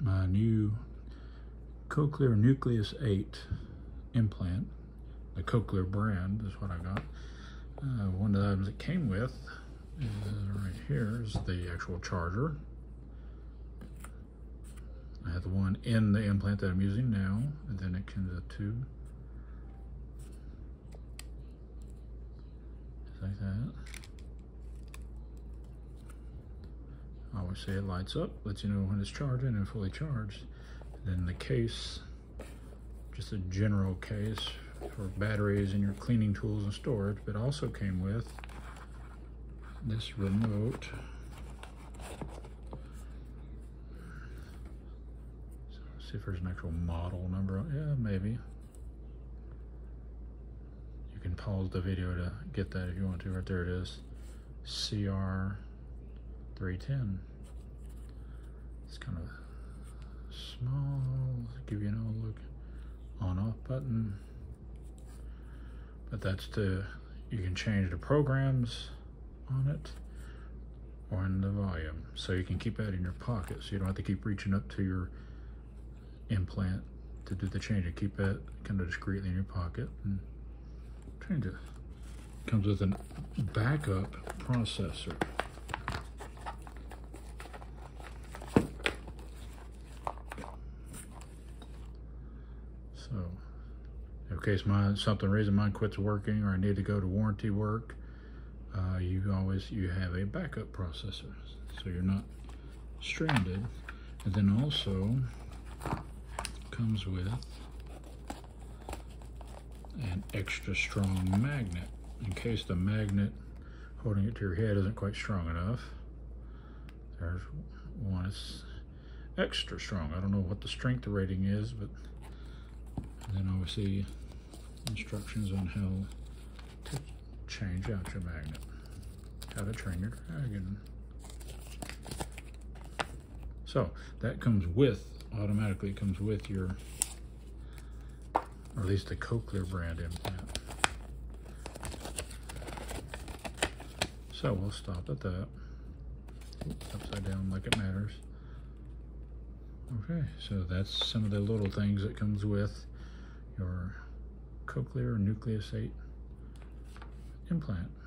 my new Cochlear Nucleus 8 implant. The Cochlear brand is what I got. Uh, one of the items it came with is right here is the actual charger. I have the one in the implant that I'm using now, and then it comes with two. Just like that. I always say it lights up, lets you know when it's charging and fully charged. then the case, just a general case for batteries and your cleaning tools and storage, but also came with this remote. So see if there's an actual model number. Yeah, maybe. You can pause the video to get that if you want to. Right there it is. CR 310. It's kind of small, give you an look on off button. But that's to, you can change the programs on it or in the volume. So you can keep that in your pocket so you don't have to keep reaching up to your implant to do the change. Keep that kind of discreetly in your pocket and change it. Comes with a backup processor. So, in case mine, something reason mine quits working or I need to go to warranty work, uh, you always, you have a backup processor. So you're not stranded. And then also comes with an extra strong magnet in case the magnet holding it to your head isn't quite strong enough. There's one, it's extra strong. I don't know what the strength rating is, but obviously instructions on how to change out your magnet, how to train your dragon. So that comes with, automatically comes with your, or at least the Cochlear brand implant. So we'll stop at that. Oops, upside down like it matters. Okay, so that's some of the little things that comes with your cochlear nucleus 8 implant.